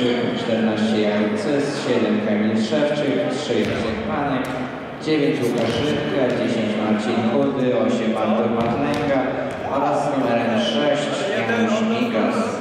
14 Jakub Cys, 7 Kamil Szewczyk, 3 Jacek Panek, 9 Łukasz Rybka, 10 Marcin Chudy, 8 Artur Matlęga oraz numerem 6 Janusz Migas.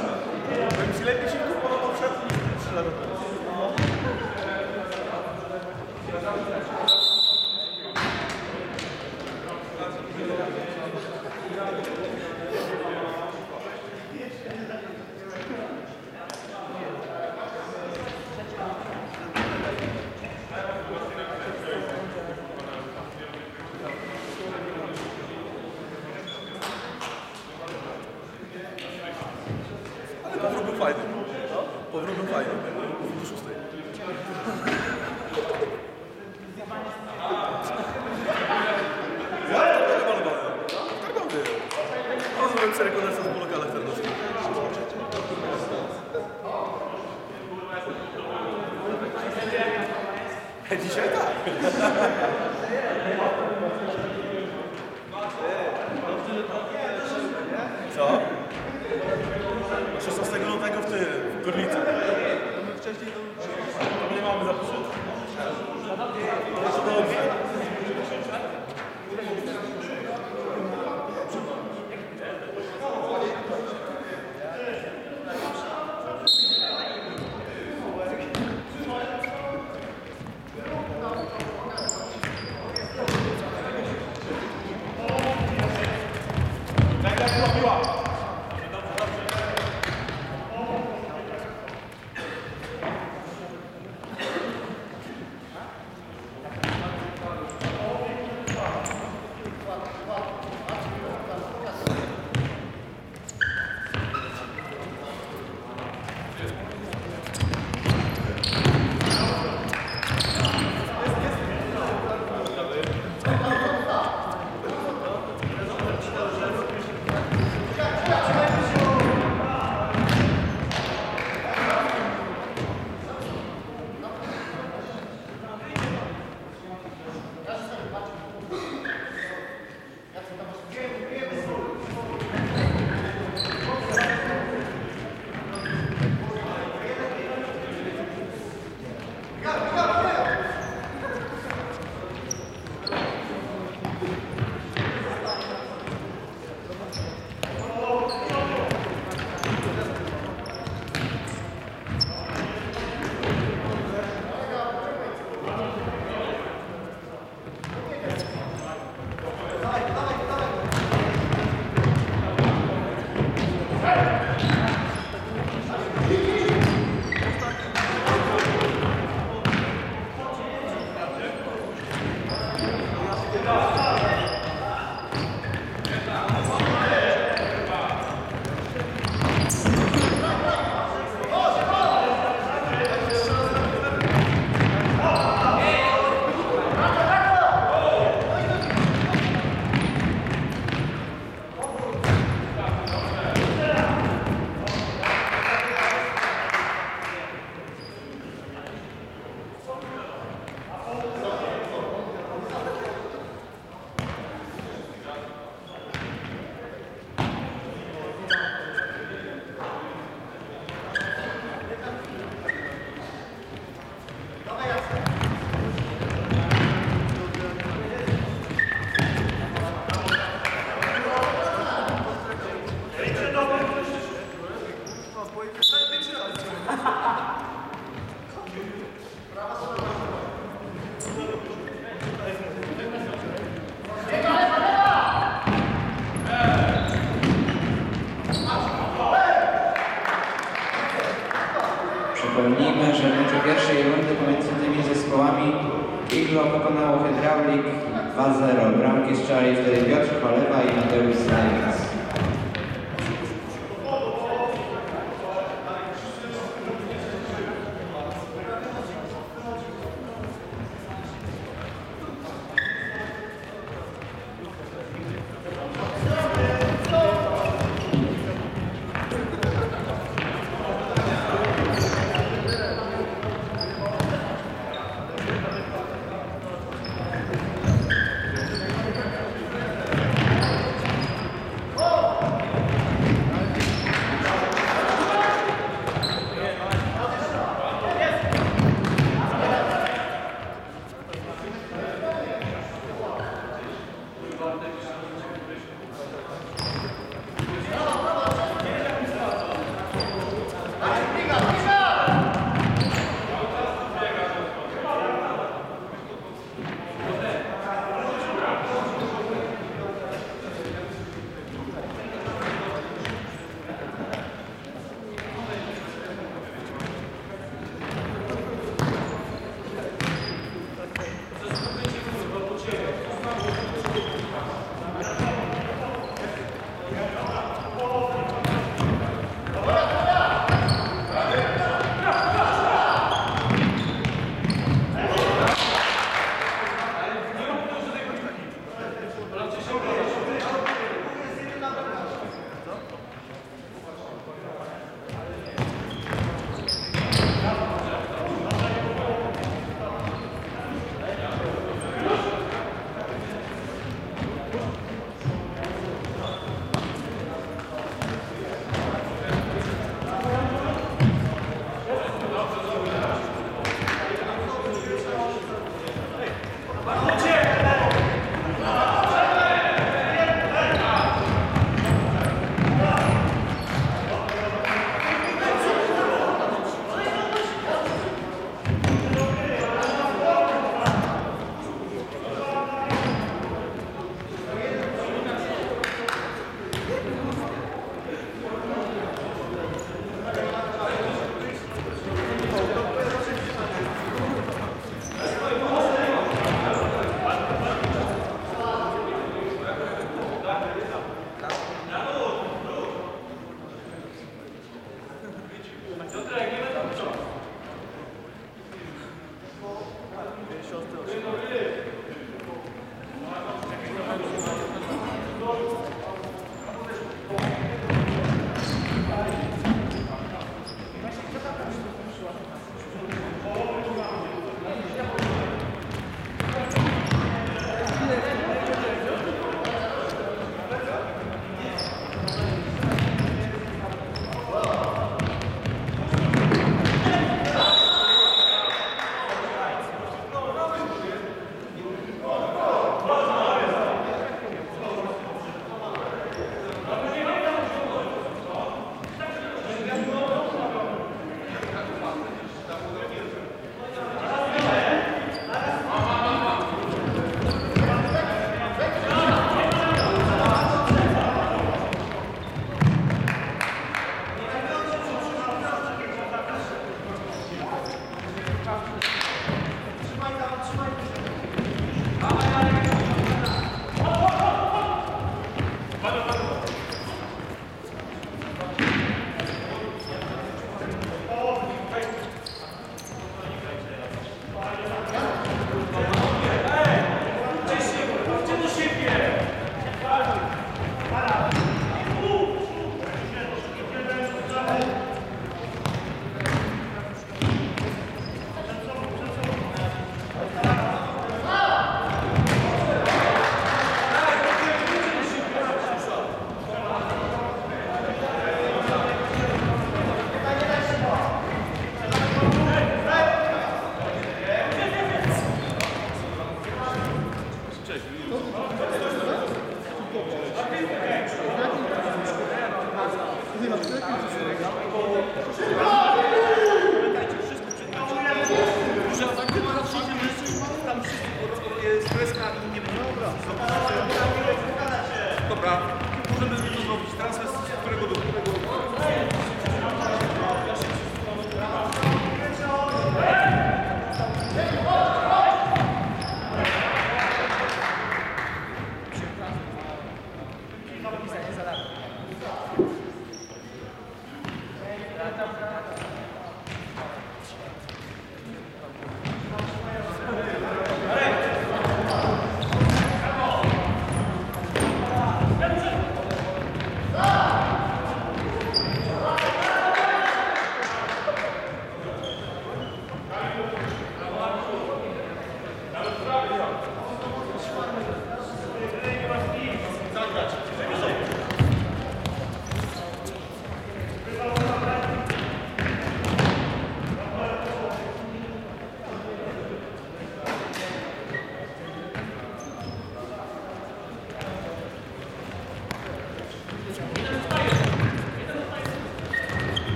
Powrót był fajny. Powrót był fajny. Do szóstej. Ja to nie malowałem. Karbowy. Zrobiłem sobie rekonesans po lokalach tarnowskich. Dzisiaj tak. Iglo pokonało Hydraulik 2-0. Bramki strzeli wtedy Piotr Cholewa i Mateusz Zajec.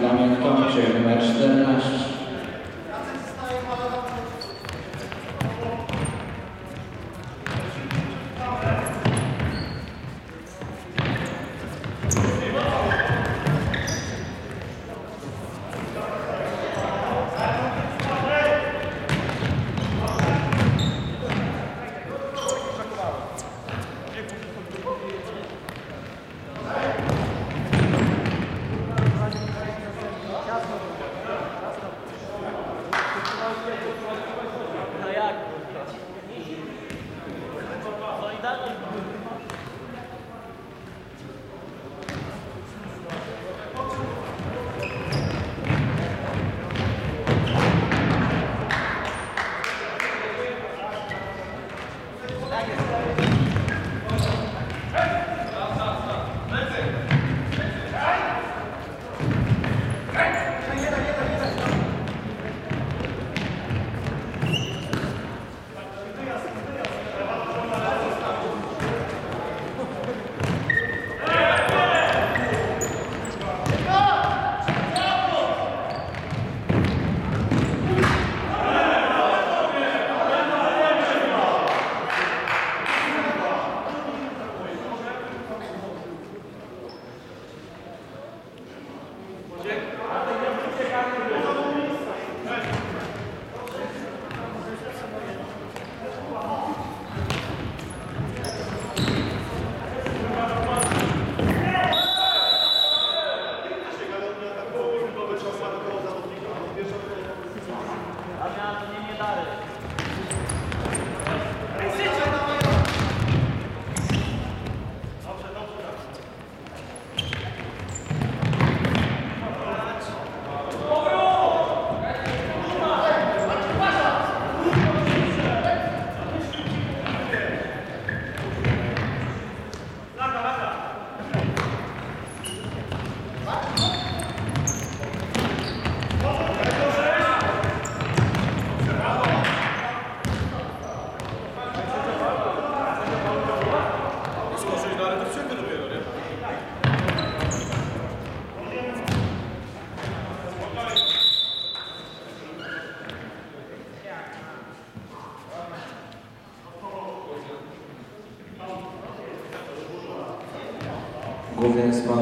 Damian Tomczyk, numer 14.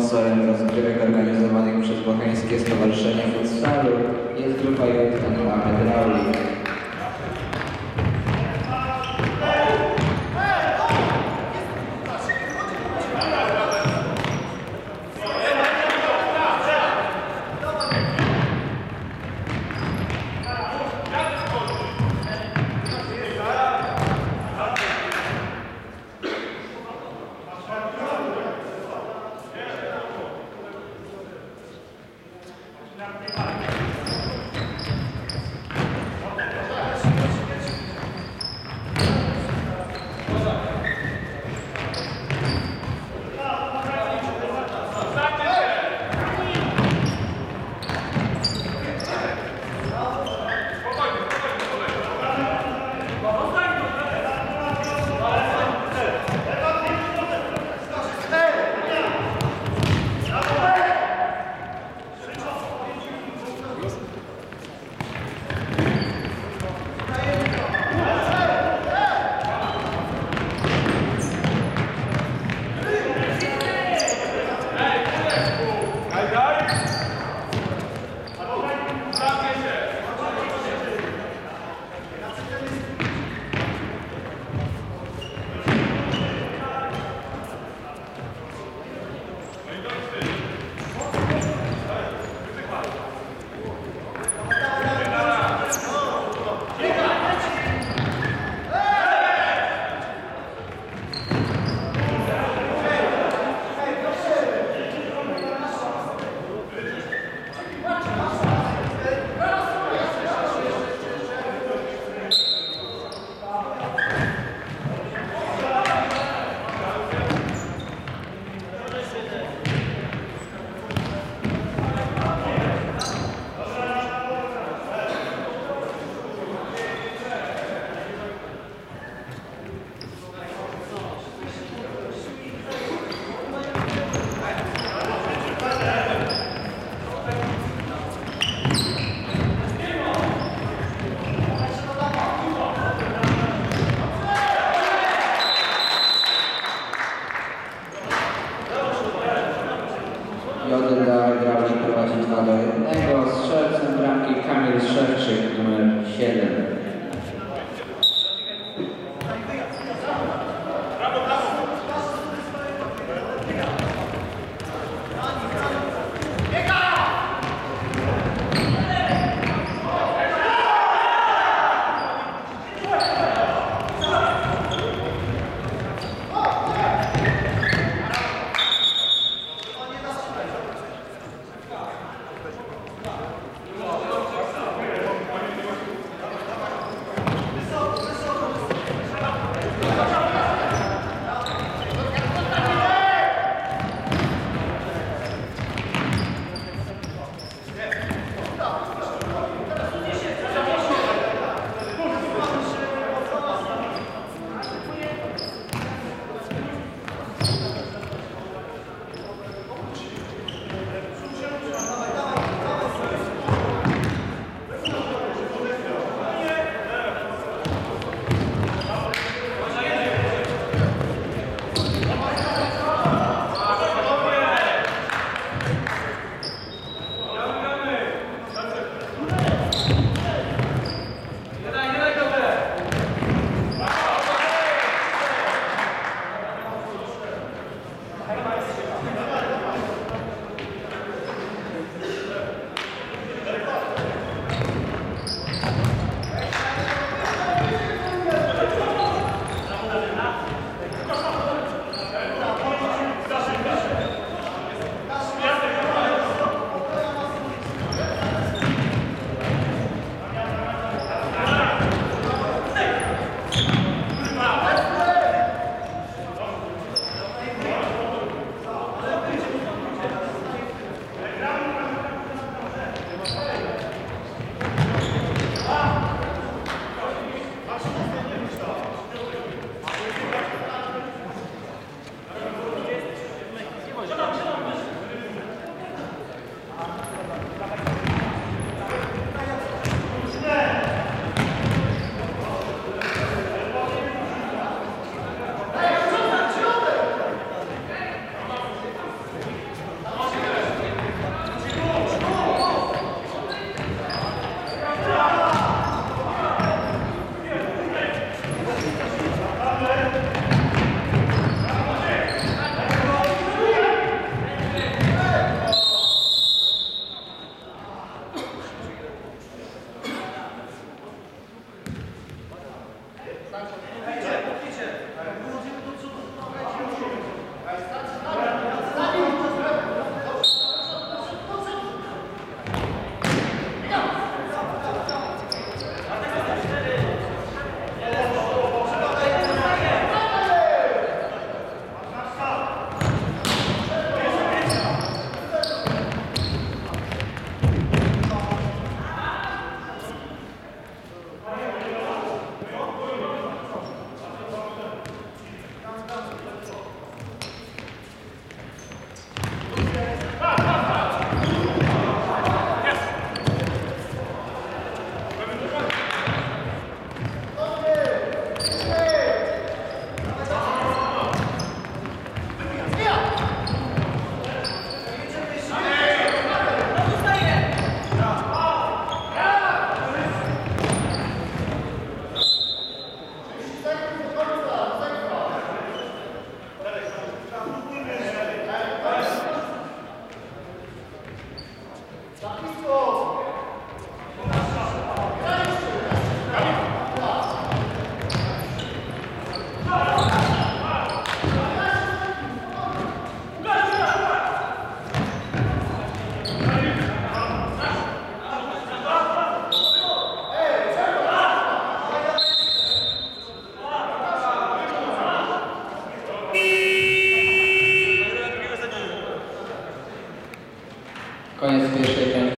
sponsorem rozgrywek organizowanych przez Bocheńskie Stowarzyszenie Futsalu